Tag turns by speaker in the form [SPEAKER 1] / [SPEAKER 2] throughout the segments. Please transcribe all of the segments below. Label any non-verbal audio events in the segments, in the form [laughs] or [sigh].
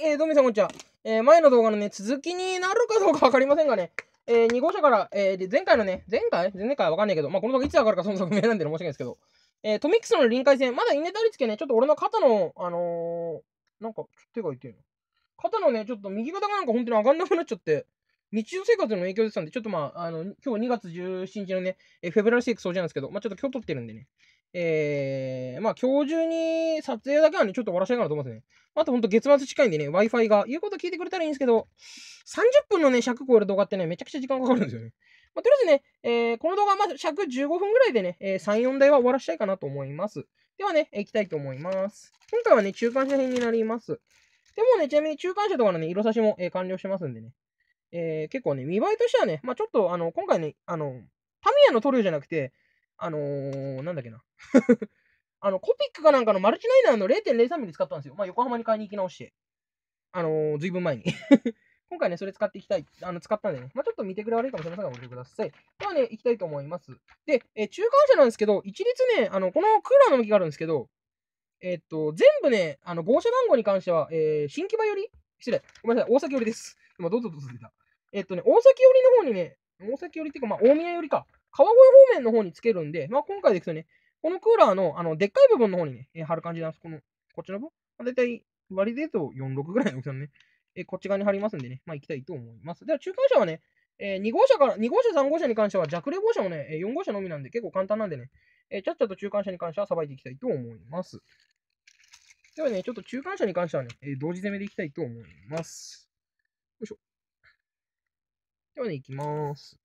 [SPEAKER 1] えー、どみさんこんにちは。えー、前の動画のね、続きになるかどうかわかりませんがね、えー、2号車から、えー、で前回のね、前回？前々回？はわかんないけど、まあ、この動画いつ上がるかそもそも不明なんで、申し訳ないですけど、えー、トミックスの臨界線、まだイネタリ付けね、ちょっと俺の肩の、あのー、なんか、手がいてるの。肩のね、ちょっと右肩がなんか本当に上がんなくなっちゃって、日常生活の影響でしたんで、ちょっとまあ、あの、今日2月17日のね、えフェブラルシークス掃除なんですけど、まあちょっと今日撮ってるんでね、えー、まあ今日中に撮影だけはね、ちょっと終わらせたいかなと思いますね。あとほんと月末近いんでね、Wi-Fi が言うこと聞いてくれたらいいんですけど、30分のね、尺超える動画ってね、めちゃくちゃ時間かかるんですよね。まあ、とりあえずね、えー、この動画はまず尺15分ぐらいでね、えー、3、4台は終わらせたいかなと思います。ではね、行きたいと思います。今回はね、中間車編になります。でもね、ちなみに中間車とかのね、色差しも、えー、完了してますんでね。えー、結構ね、見栄えとしてはね、まあちょっと、あの、今回ね、あの、タミヤの塗料じゃなくて、あのー、なんだっけな。[laughs] あの、コピックかなんかのマルチナイナーの0.03ミリ使ったんですよ。まあ横浜に買いに行き直して。あのー、ずいぶん前に [laughs] 今回ね、それ使っていきたい、あの、使ったんでね、まあ、ちょっと見てくれ悪いかもしれませんが、ご了承ください。ではね、行きたいと思います。で、えー、中間車なんですけど、一律ね、あの、このクーラーの向きがあるんですけど、えー、っと、全部ね、あの、号車番号に関しては、えー、新木場より？失礼。ごめんなさい。大崎寄りです。今、どうぞどうぞ出た。えっとね、大崎寄りの方にね、大崎寄りっていうか、まあ、大宮寄りか、川越方面の方につけるんで、まあ、今回でいくとね、このクーラーの、あの、でっかい部分の方にね、えー、貼る感じなんです。この、こっちの分。まあ、だいたい、割りで言うと46ぐらいの大きさのね、えー、こっち側に貼りますんでね、まあ、行きたいと思います。では、中間車はね、えー、2号車から、2号車、3号車に関しては弱冷号車もね、4号車のみなんで結構簡単なんでね、えー、ちゃっちゃと中間車に関してはさばいていきたいと思います。ではね、ちょっと中間車に関してはね、えー、同時攻めでいきたいと思います。よいしょ。ではね、行きます。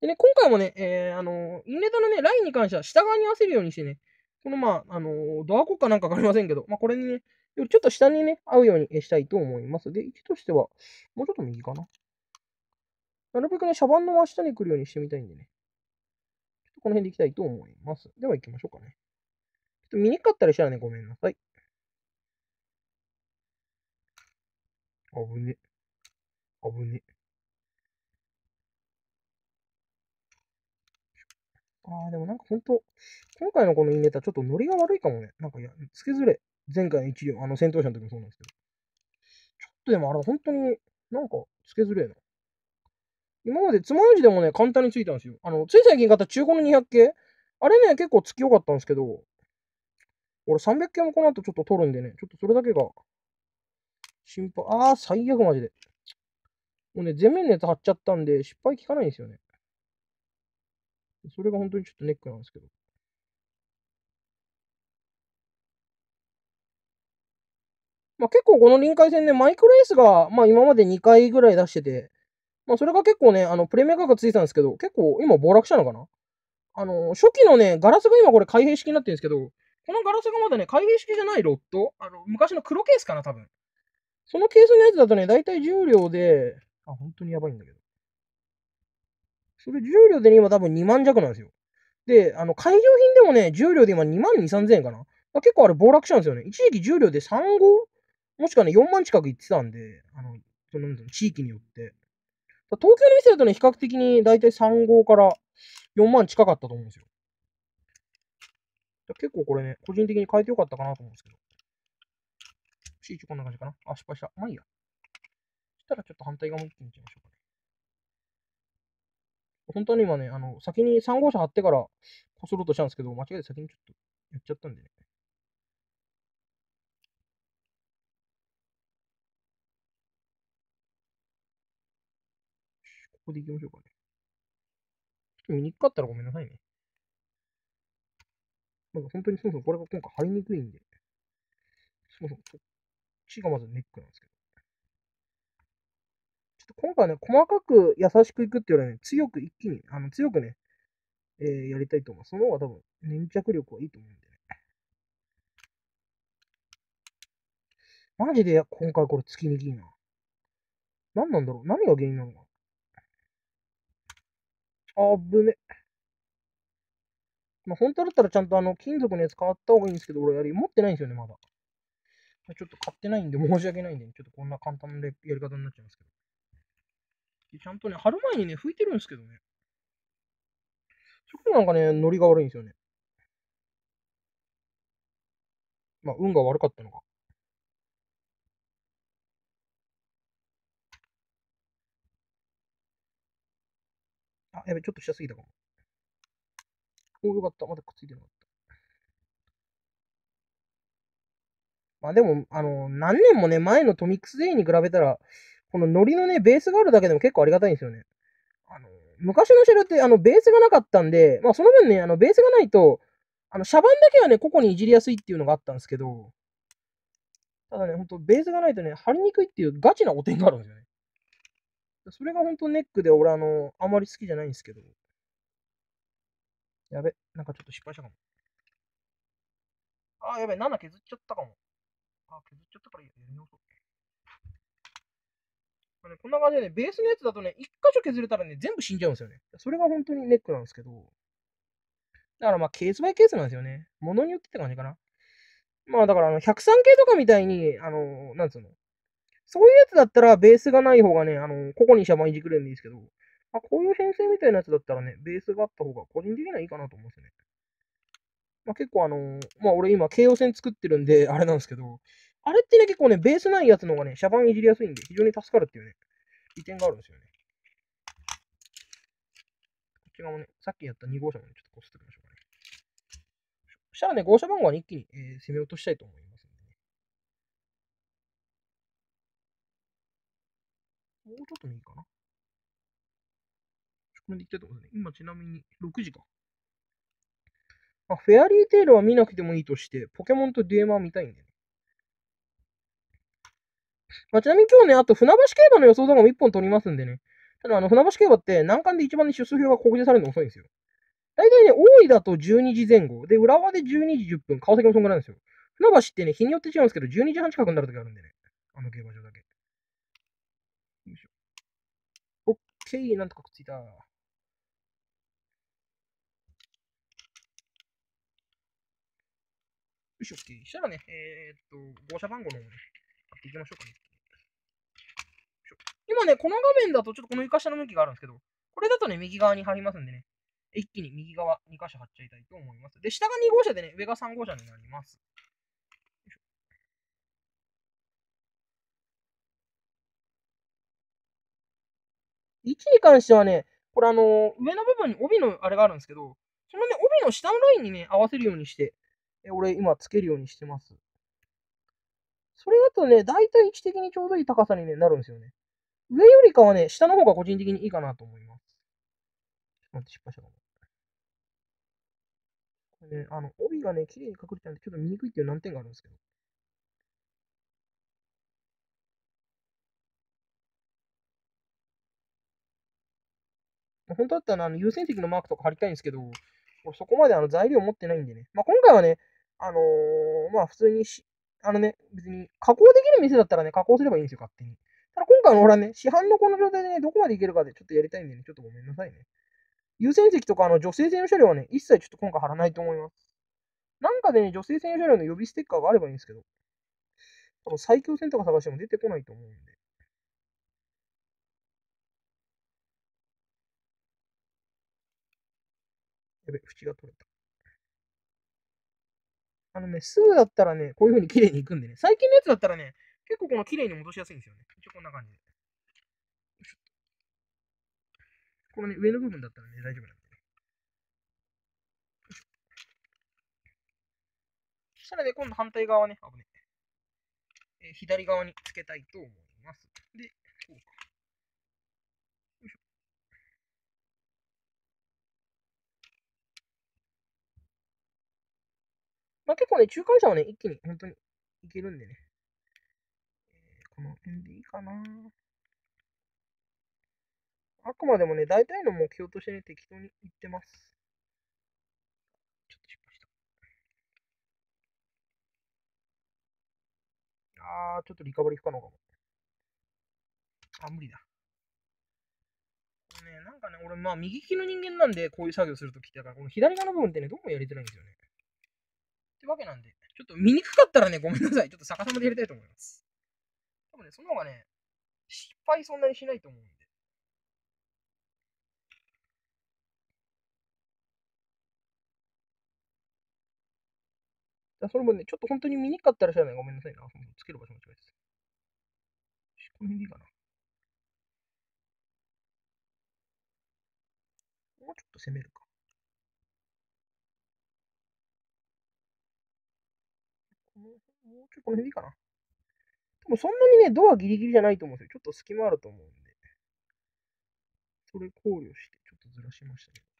[SPEAKER 1] でね、今回もね、えー、あの、インネタのね、ラインに関しては下側に合わせるようにしてね、このまあ、あの、ドアコッカなんかわかりませんけど、まあこれにね、ちょっと下にね、合うようにしたいと思います。で、位置としては、もうちょっと右かな。なるべくね、シャバンの真下に来るようにしてみたいんでね。ちょっとこの辺で行きたいと思います。では行きましょうかね。ちょっと見にくかったりしたらね、ごめんなさい。危ね。危ね。ああ、でもなんかほんと、今回のこのインネタちょっとノリが悪いかもね。なんかいや、つけづれ。前回の一両、あの戦闘車の時もそうなんですけど。ちょっとでもあれ本当になんかつけづれえな。今までつまようじでもね、簡単についたんですよ。あの、つい最近買った中古の200系。あれね、結構つきよかったんですけど、俺300系もこの後ちょっと取るんでね、ちょっとそれだけが心配。ああ、最悪マジで。もうね、全面熱張っちゃったんで、失敗効かないんですよね。それが本当にちょっとネックなんですけど。まあ結構この臨界線ね、マイクロエースが、まあ今まで2回ぐらい出してて、まあそれが結構ね、あの、プレミア価格ついてたんですけど、結構今暴落したのかな？あの、初期のね、ガラスが今これ開閉式になってるんですけど、このガラスがまだね、開閉式じゃないロットあの、昔の黒ケースかな、多分。そのケースのやつだとね、だいたい重量で、あ、本当にやばいんだけど。それ重量でね、今多分2万弱なんですよ。で、あの、改良品でもね、重量で今2万2、3000円かな。結構あれ暴落したんですよね。一時期重量で3、5? もしくはね、4万近くいってたんで、あの、その、地域によって。東京の店だとね、比較的にだいたい3、5から4万近かったと思うんですよ。結構これね、個人的に変えてよかったかなと思うんですけど。C こんな感じかな。あ、失敗した。まあいいや。そしたらちょっと反対側も行ってみましょうかね。本当に今ね、あの、先に3号車貼ってからこすろうとしたんですけど、間違えて先にちょっとやっちゃったんでね。ここで行きましょうかね。ちょっと見にくかったらごめんなさいね。なんか本当にそもそもこれが今回貼りにくいんで。そもそもこっちがまずネックなんですけど。今回ね、細かく優しくいくっていうよりはね、強く一気に、あの、強くね、えー、やりたいと思う。その方が多分、粘着力はいいと思うんでね。マジで今回これ突きにくいな。何なんだろう？何が原因なのかあぶね。まあ、本当だったらちゃんとあの、金属のやつ変わった方がいいんですけど、俺やり、持ってないんですよね、まだ。ちょっと買ってないんで申し訳ないんで、ちょっとこんな簡単なやり方になっちゃいますけど。ちゃんとね、貼る前にね、拭いてるんですけどね。そこなんかね、ノリが悪いんですよね。まあ、運が悪かったのか。あ、やべ、ちょっと下すぎたかも。お、よかった。まだくっついてなかった。まあでも、あの、何年もね、前のトミックスデイに比べたら、このノリのね、ベースがあるだけでも結構ありがたいんですよね。あの、昔の車両って、あの、ベースがなかったんで、まあその分ね、あの、ベースがないと、あの、車番だけはね、個々にいじりやすいっていうのがあったんですけど、ただね、ほんと、ベースがないとね、貼りにくいっていうガチな汚点があるんですよね。それがほんとネックで、俺、あの、あまり好きじゃないんですけど。やべ、なんかちょっと失敗したかも。あ、やべ、7削っちゃったかも。あ、削っちゃったからやり直そう。ね、こんな感じでね、ベースのやつだとね、一箇所削れたらね、全部死んじゃうんですよね。それが本当にネックなんですけど。だからまあ、ケースバイケースなんですよね。ものによってって感じかな。まあ、だからあの、103系とかみたいに、あの、なんつうの。そういうやつだったら、ベースがない方がね、あの、ここにシャバンいじくれるんでいいですけど、あ、こういう編成みたいなやつだったらね、ベースがあった方が個人的にはいいかなと思うんですよね。まあ、結構あのー、まあ俺今、京王線作ってるんで、あれなんですけど、あれってね、結構ね、ベースないやつの方がね、シャバンいじりやすいんで、非常に助かるっていうね、利点があるんですよね。こっち側もね、さっきやった2号車もね、ちょっとこすっておきましょうかね。そしたらね、号車番号は一気に、えー、攻め落としたいと思いますんでね。もうちょっと右かな。これでいきたいと思いますね。今ちなみに6時か。あ、フェアリーテールは見なくてもいいとして、ポケモンとデュエマー見たいんでね。まあ、ちなみに今日ね、あと船橋競馬の予想動画も1本撮りますんでね。ただ、あの、船橋競馬って難関で一番に出走表が告示されるの遅いんですよ。大体ね、大井だと12時前後。で、浦和で12時10分。川崎もそんぐらいなんですよ。船橋ってね、日によって違うんですけど、12時半近くになる時あるんでね。あの競馬場だけ。よいしょ。オッケー、なんとかくっついた。よいしょ、OK。したらね、えー、っと、号車番号の方ね、買っていきましょうかね。今ね、この画面だとちょっとこの床下の向きがあるんですけど、これだとね、右側に貼りますんでね、一気に右側2箇所貼っちゃいたいと思います。で、下が2号車でね、上が3号車になります。位置に関してはね、これあのー、上の部分に帯のあれがあるんですけど、そのね、帯の下のラインにね、合わせるようにして、え俺今つけるようにしてます。それだとね、大体位置的にちょうどいい高さに、ね、なるんですよね。上よりかはね、下の方が個人的にいいかなと思います。ちょっと待って、失敗したかも。これね、あの、帯がね、綺麗に隠れちゃうんで、ちょっと見にくいっていう難点があるんですけど。本当だったら、あの、優先席のマークとか貼りたいんですけど、そこまであの材料持ってないんでね。まあ、今回はね、あのー、まあ、普通にし、あのね、別に加工できる店だったらね、加工すればいいんですよ、勝手に。ただ今回のほらね、市販のこの状態でね、どこまでいけるかでちょっとやりたいんでね、ちょっとごめんなさいね。優先席とかあの女性専用車両はね、一切ちょっと今回貼らないと思います。なんかでね、女性専用車両の予備ステッカーがあればいいんですけど、多分最強戦とか探しても出てこないと思うんで。やべ、縁が取れた。あのね、すぐだったらね、こういう風に綺麗にいくんでね。最近のやつだったらね、結構この綺麗に戻しやすいんですよね。一応こんな感じで。このね、上の部分だったらね、大丈夫なんでね。そしたらね、今度反対側ね、危ねえ、左側につけたいと思います。で、こうか。まあ、結構ね、中間車はね、一気に本当にいけるんでね。えー、この辺でいいかな。あくまでもね、大体の目標としてね、適当に言ってます。ちょっと失敗した。あー、ちょっとリカバリー不可能かも。あ、無理だ。ね、なんかね、俺、まあ、右利きの人間なんで、こういう作業するときって、だから、この左側の部分ってね、どうもやりづらいんですよね。ってわけなんで、ちょっと見にくかったらね、ごめんなさい。ちょっと逆さまでやりたいと思います。多分ね、その方がね、失敗そんなにしないと思うんで。それもね、ちょっと本当に見にくかったらしゃない。ごめんなさいな。つける場所間違えです。この辺でいいかな。もうちょっと攻めるか。ちょっとこの辺いいかな。多分そんなにね、ドアギリギリじゃないと思うんですよ。ちょっと隙間あると思うんで。それ考慮して、ちょっとずらしましたけど。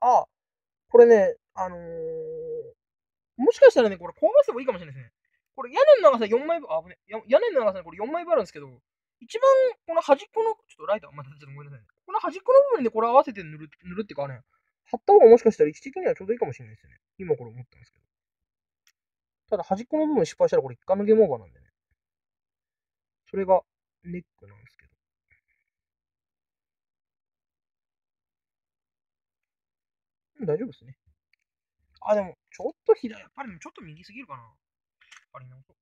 [SPEAKER 1] あ、これね、あのー、もしかしたらね、これ、こうせばいいかもしれないですね。これ、屋根の長さ4枚分、あ、危ね、屋根の長さ、これ4枚分あるんですけど、一番、この端っこの、ちょっとライター、また、ちょっとごめんなさい、この端っこの部分でこれ合わせて塗る、塗るっていうかね、貼った方がもしかしたら位置的にはちょうどいいかもしれないですよね。今これ思ったんですけど。ただ端っこの部分失敗したらこれ一回のゲームオーバーなんでね。それがネックなんですけど。大丈夫ですね。あ、でも、ちょっと左、やっぱりちょっと右すぎるかな。あれ直そう。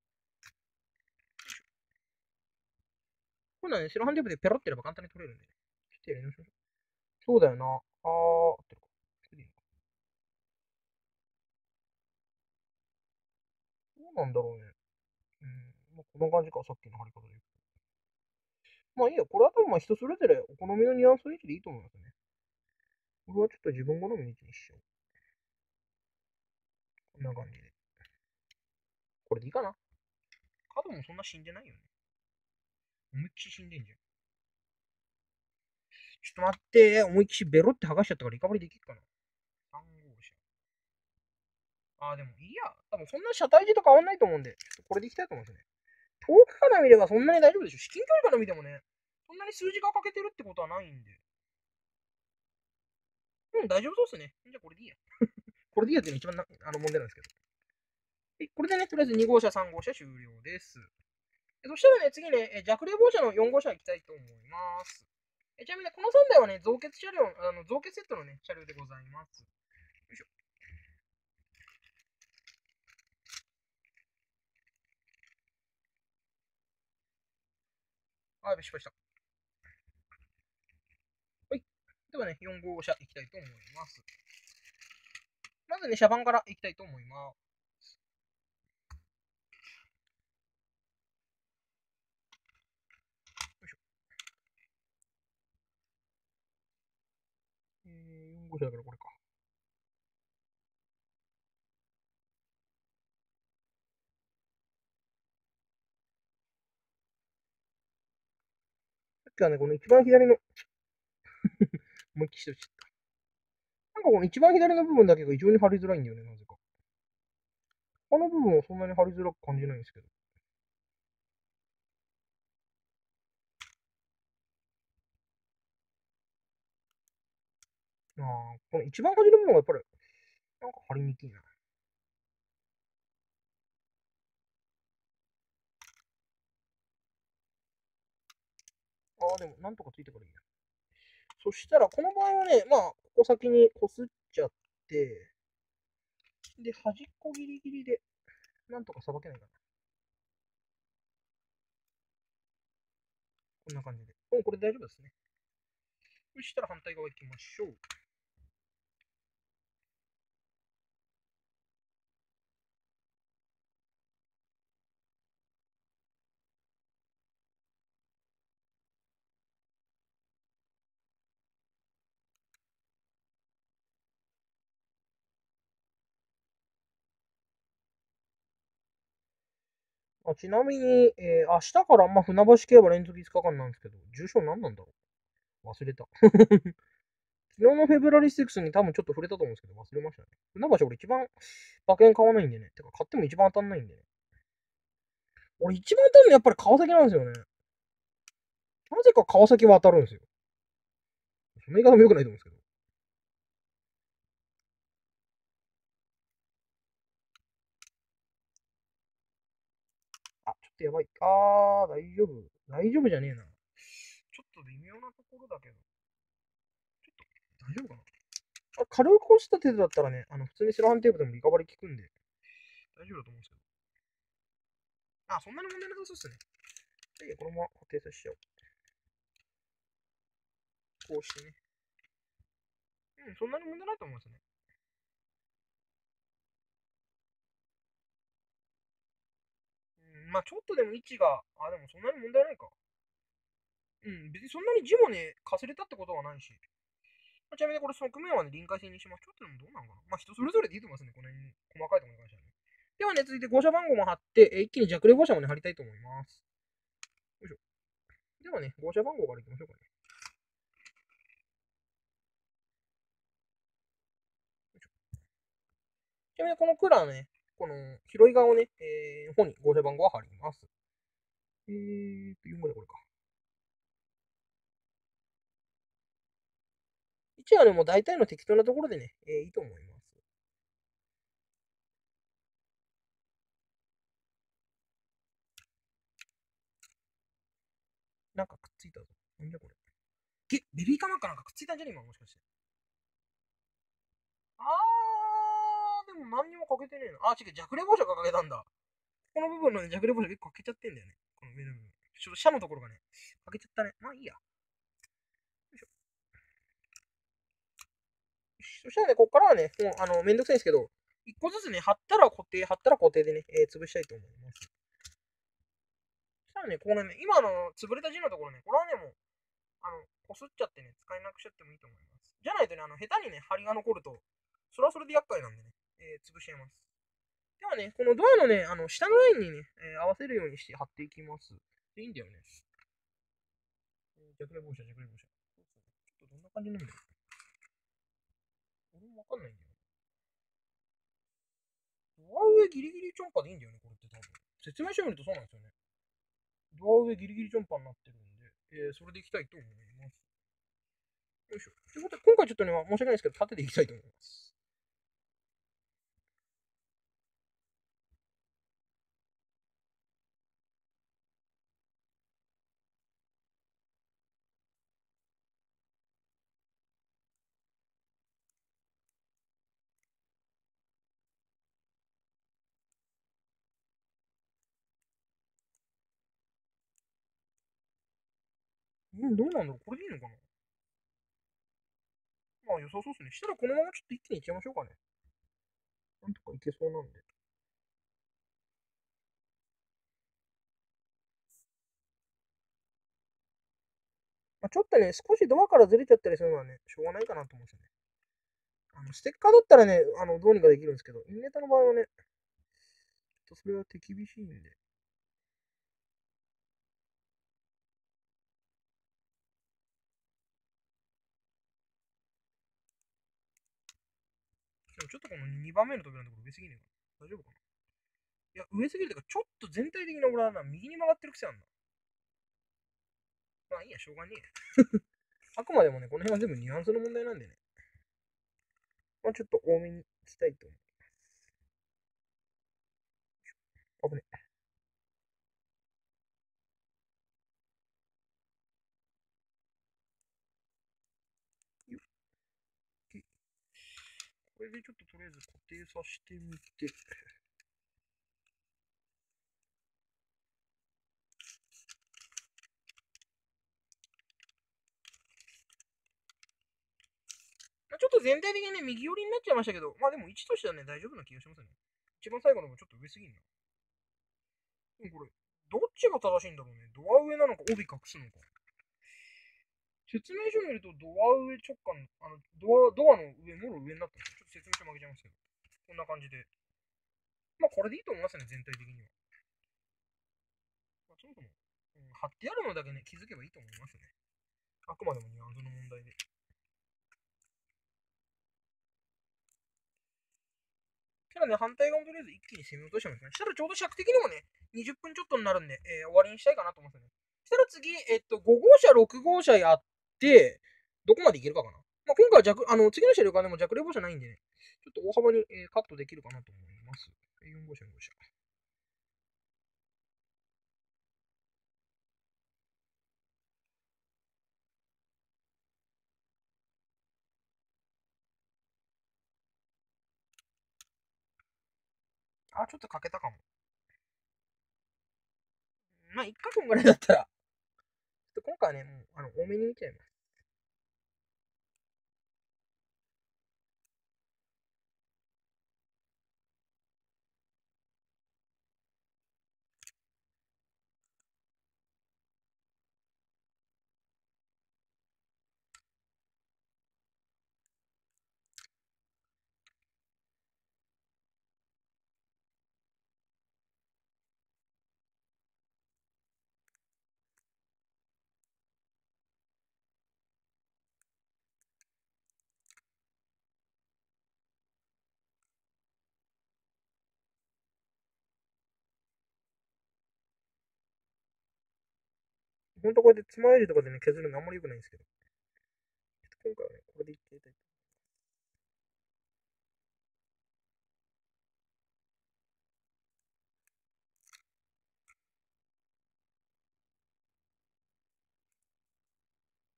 [SPEAKER 1] こんなね、白ハンテープでペロってやれば簡単に取れるんで、ね。ちょっとやりましょう。そうだよな。あー、合ってるか。どうなんだろうね。うん。まあ、こんな感じか、さっきの貼り方で。まあいいや、これは多分まあ人それぞれお好みのニュアンスの位置でいいと思いますね。これはちょっと自分好みの位置にしよう。こんな感じで。これでいいかな？角もそんな死んでないよね。思いっきり死んでんじゃん。ちょっと待って、思いっきりベロって剥がしちゃったからリカバリーできるかな ?3 号車。あー、でもいいや。多分そんな車体字と変わんないと思うんで、ちょっとこれでいきたいと思うんですよね。遠くから見ればそんなに大丈夫でしょ。至近距離から見てもね、そんなに数字が欠けてるってことはないんで。うん、大丈夫そうっすね。じゃあこれでいいや。[laughs] これでいいやっていうのが一番なあの問題なんですけど。これでね、とりあえず2号車、3号車終了です。そしたらね、次ね、弱冷房車の4号車行きたいと思います。ちなみに、ねこの3台はね、増結車両、あの増結セットのね、車両でございます。よいしょ。あ、失敗した。はい。ではね、4号車行きたいと思います。まずね、車番から行きたいと思います。号車だからこれか。さっきはね、この一番左の [laughs] 思いっきりしてちった。なんかこの一番左の部分だけが異常に貼りづらいんだよね、なぜか。この部分はそんなに貼りづらく感じないんですけど。あ、この一番端の部分がやっぱり、なんか貼りにくいな。ああ、でも、なんとかついてからいいや。そしたら、この場合はね、まあ、ここ先にこすっちゃって、で、端っこギリギリで、なんとかさばけないかな。こんな感じで。もうこれ大丈夫ですね。そしたら反対側行きましょう。あちなみに、えー、明日から、まあ、船橋競馬連続5日間なんですけど、重賞何なんだろう？忘れた。[laughs] 昨日のフェブラリーステックスに多分ちょっと触れたと思うんですけど、忘れましたね。船橋俺一番馬券買わないんでね。てか買っても一番当たんないんでね。俺一番当たるのやっぱり川崎なんですよね。なぜか川崎は当たるんですよ。その言い方も良くないと思うんですけど。あ、ちょっとやばい。あー、大丈夫。大丈夫じゃねえな。ちょっと微妙なところだけど。大丈夫かな？あ軽くこした程度だったらね、あの、普通にセロハンテープでもリカバリ効くんで、大丈夫だと思うんですけど。あ、そんなに問題なさそうっすね。いや、このまま固定させちゃおう。こうしてね。うん、そんなに問題ないと思いますね。うん、まあちょっとでも位置が、あ、でもそんなに問題ないか。うん、別にそんなに字もね、かすれたってことはないし。まあ、ちなみにこれ側面はね、臨界線にします。ちょっとでもどうなのかなまあ人それぞれでいいと思いますね。この辺に、細かいところに関してはね。ではね、続いて号車番号も貼って、え一気に弱冷号車もね、貼りたいと思います。よいしょ。ではね、号車番号からいきましょうかね。ちなみにこのクーラーね、この広い側をね、えー、方に号車番号は貼ります。えーと、4号でこれか。一応ね、もう大体の適当なところでね、えー、いいと思います。なんかくっついたぞ。なんだこれ。げ、ベビーカマーかなんかくっついたんじゃね今もしかして。あー、でも何にもかけてねえな。あ、違う、弱冷防車がかけたんだ。この部分の、ね、弱冷防車結構かけちゃってんだよね。この上の部分。ちょっと下のところがね、かけちゃったね。まあいいや。そしたらね、ここからはね、もう、あの、めんどくさいんですけど、一個ずつね、貼ったら固定、貼ったら固定でね、えー、潰したいと思います。そしたらね、このね、今の潰れた字のところね、これはね、もう、あの、こすっちゃってね、使えなくしちゃってもいいと思います。じゃないとね、あの、下手にね、針が残ると、それはそれで厄介なんでね、えー、潰しちゃいます。ではね、このドアのね、あの、下のラインにね、えー、合わせるようにして貼っていきます。で、いいんだよね。弱冷防止、弱冷防止。ちょっとどんな感じなんだろう。わかんないんだよ。ドア上ギリギリチョンパでいいんだよね、これって多分。説明書見るとそうなんですよね。ドア上ギリギリチョンパになってるんで、えー、それでいきたいと思います。よいしょ。ということで、今回ちょっとね、申し訳ないですけど、縦でいきたいと思います。うん、どうなんだろうこれでいいのかなまあ良さそうですね。したらこのままちょっと一気にいっちゃいましょうかね。なんとかいけそうなんで。まあ、ちょっとね、少しドアからずれちゃったりするのはね、しょうがないかなと思うんですよね。あの、ステッカーだったらね、あの、どうにかできるんですけど、インネタの場合はね、ちょっとそれは手厳しいんで。ちょっとこの2番目の扉のところ上すぎねえかな。大丈夫かないや、上すぎるというか、ちょっと全体的な俺はな、右に曲がってる癖あんな。まあいいや、しょうがねえ。[laughs] あくまでもね、この辺は全部ニュアンスの問題なんでね。まあちょっと多めにしたいと思います。危ねえ。これでちょっととりあえず固定させてみて。ちょっと全体的にね、右寄りになっちゃいましたけど、まあでも位置としてはね、大丈夫な気がしますね。一番最後のもちょっと上すぎんな。でもこれ、どっちが正しいんだろうね。ドア上なのか、帯隠すのか。説明書を見るとドア上直感、あのドアドアの上、もろ上になったんでちょっと説明書負けちゃいますけど。こんな感じで。まあこれでいいと思いますね、全体的には。まあ、そもそも、うん、貼ってあるのだけね、気づけばいいと思いますね。あくまでもニュアンスの問題で。ただね、反対側もとりあえず一気に攻め落としてますね。したらちょうど尺的にもね、20分ちょっとになるんで、えー、終わりにしたいかなと思いますね。したら次、えっと、5号車、6号車やっ、どこまでいけるかかな。まあ、今回は弱、あの、次の車両がでも弱冷房車ないんでね、ちょっと大幅に、えー、カットできるかなと思います。4号車、4号車。あ、ちょっと欠けたかも。まあ、1ヶ分ぐらいだったら、ちょっと今回はね、もう、あの、多めに見ちゃいます。ほんとこうやってつまようじとかでね、削るのあんまり良くないんですけど。今回はね、これでいってみたい。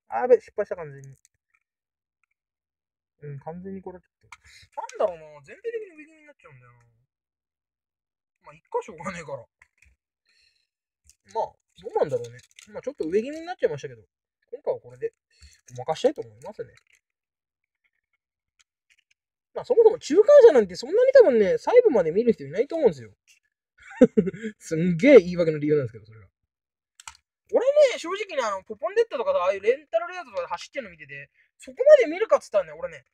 [SPEAKER 1] あ、べ、失敗した、完全に。うん、完全にこれちょっと。なんだろうな、全体的に上気味になっちゃうんだよな。まあ、一箇所がねえから。まあ、どうなんだろうね。まあ、ちょっと上気味になっちゃいましたけど、今回はこれでごまかしたいと思いますね。まあ、そもそも中間者なんてそんなに多分ね、細部まで見る人いないと思うんですよ。[laughs] すんげえ言い訳の理由なんですけど、それが。俺ね、正直ね、あの、ポポンデッドとかああいうレンタルレートとかで走ってるの見てて、そこまで見るかっつったらね、俺ね、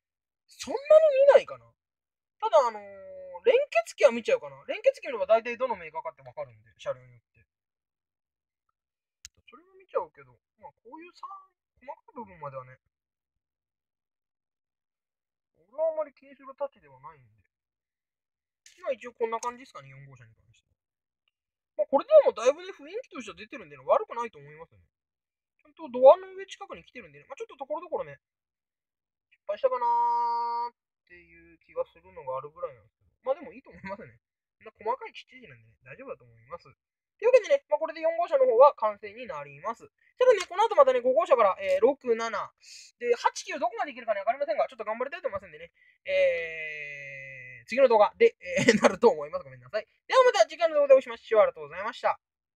[SPEAKER 1] そんなに見ないかな。ただ、あのー、連結機は見ちゃうかな。連結機見れば大体どのメーカーかってわかるんで、車両によって。ちゃうけど、まあ、こういうさ、細かい部分まではね、俺はあまり気にするたちではないんで。まあ一応こんな感じですかね、4号車に関しては。まあこれでもだいぶね、雰囲気としては出てるんでね、悪くないと思いますね。ちゃんとドアの上近くに来てるんでね、まあちょっとところどころね、失敗したかなーっていう気がするのがあるぐらいなんですけど、まあでもいいと思いますね。そんな細かいちっちゃい字なんでね、大丈夫だと思います。というわけでね、まあ、これで4号車の方は完成になります。ただね、この後またね、5号車から、えー、6、7、で、8、9どこまでいけるかね、わかりませんが、ちょっと頑張りたいと思いますんでね、えー、次の動画で、えー、[laughs] なると思います。ごめんなさい。ではまた次回の動画でお会いしましょう。ありがとうございました。